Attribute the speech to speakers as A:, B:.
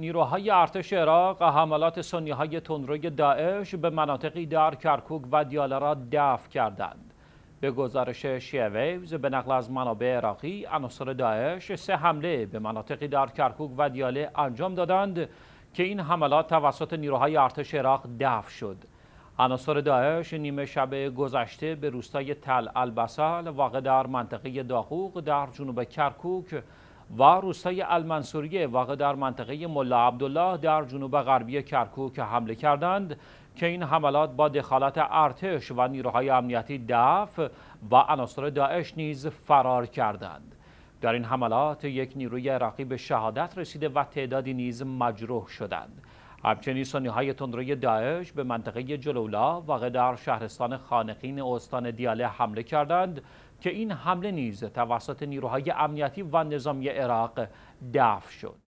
A: نیروهای ارتش عراق حملات سنی های تندروی داعش به مناطقی در کرکوک و دیاله را دفع کردند. به گزارش شیویوز به نقل از منابع عراقی عناصر داعش سه حمله به مناطقی در کرکوک و دیاله انجام دادند که این حملات توسط نیروهای ارتش عراق دفع شد. عناصر داعش نیمه شب گذشته به روستای تل البسل واقع در منطقه داخوق در جنوب کرکوک و روستای المنصوریه واقع در منطقه ملا عبدالله در جنوب غربی کرکوک حمله کردند که این حملات با دخالت ارتش و نیروهای امنیتی دف و عناصر داعش نیز فرار کردند. در این حملات یک نیروی عراقی به شهادت رسیده و تعدادی نیز مجروح شدند. همچنین سنی های تندروی داعش به منطقه جلولا واقع در شهرستان خانقین استان دیاله حمله کردند که این حمله نیز توسط نیروهای امنیتی و نظامی عراق دفع شد.